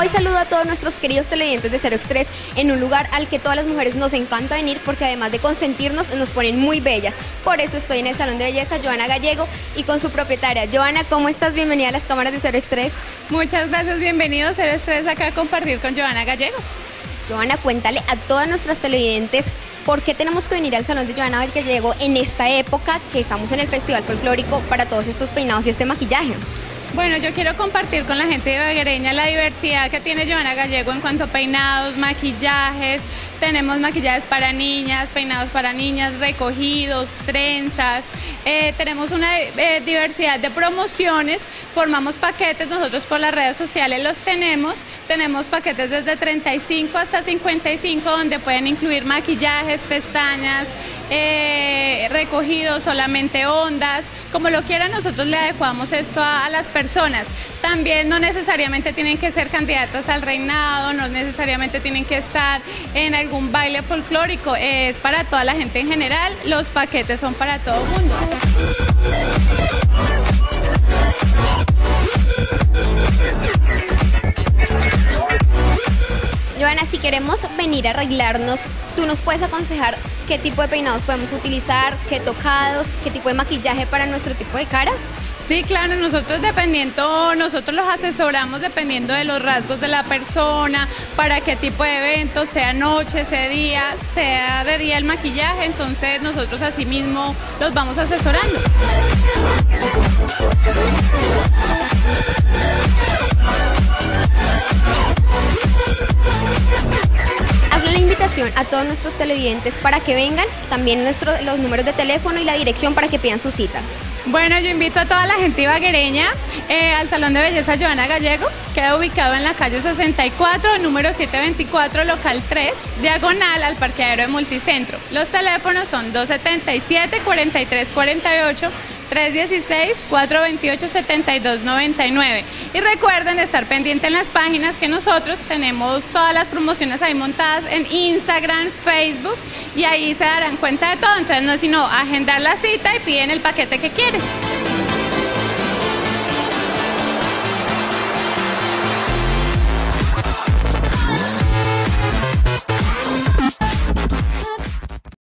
Hoy saludo a todos nuestros queridos televidentes de Cero Extrés en un lugar al que todas las mujeres nos encanta venir porque además de consentirnos nos ponen muy bellas. Por eso estoy en el Salón de Belleza Joana Gallego y con su propietaria. Joana, ¿cómo estás? Bienvenida a las cámaras de Cero Extrés. Muchas gracias, bienvenidos Cero Extrés acá a compartir con Joana Gallego. Joana, cuéntale a todas nuestras televidentes por qué tenemos que venir al Salón de Joana Gallego en esta época que estamos en el Festival Folclórico para todos estos peinados y este maquillaje. Bueno, yo quiero compartir con la gente de Baguereña la diversidad que tiene Joana Gallego en cuanto a peinados, maquillajes. Tenemos maquillajes para niñas, peinados para niñas, recogidos, trenzas. Eh, tenemos una eh, diversidad de promociones. Formamos paquetes, nosotros por las redes sociales los tenemos. Tenemos paquetes desde 35 hasta 55 donde pueden incluir maquillajes, pestañas, eh, recogidos, solamente ondas, como lo quieran, nosotros le adecuamos esto a, las personas. También no necesariamente tienen que ser candidatas al reinado, no necesariamente tienen que estar en algún baile folclórico, es para toda la gente en general, los paquetes son para todo el mundo. Queremos venir a arreglarnos, ¿tú nos puedes aconsejar qué tipo de peinados podemos utilizar, qué tocados, qué tipo de maquillaje para nuestro tipo de cara? Sí, claro, nosotros dependiendo, nosotros los asesoramos dependiendo de los rasgos de la persona, para qué tipo de evento, sea noche, sea día, sea de día el maquillaje, entonces nosotros así mismo los vamos asesorando. A todos nuestros televidentes para que vengan, también nuestros los números de teléfono y la dirección para que pidan su cita. Bueno, yo invito a toda la gente ibaguereña eh, al Salón de Belleza Joana Gallego, queda ubicado en la calle 64, número 724, local 3, diagonal al parqueadero de Multicentro. Los teléfonos son 277-4348 316-428-7299. Y recuerden estar pendientes en las páginas que nosotros tenemos todas las promociones ahí montadas en Instagram, Facebook y ahí se darán cuenta de todo. Entonces no es sino agendar la cita y piden el paquete que quieren.